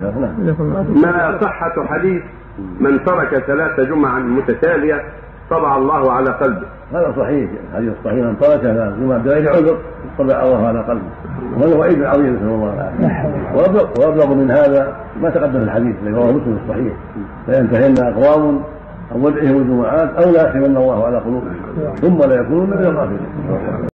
ما صحة حديث من ترك ثلاث جمع متتالية طبع الله على قلبه. هذا صحيح الحديث الصحيح من ترك ثلاث جمع بغير عذر طبع الله على قلبه. وهذا وعيد عظيم نسأل الله العافية. وأبلغ من هذا ما تقدم الحديث الذي رواه مسلم الصحيح. فينتهين أقوام عن ودعهم الجمعات أو لا يحرمن الله على قلوبهم. ثم لا يكونون من الغافلين.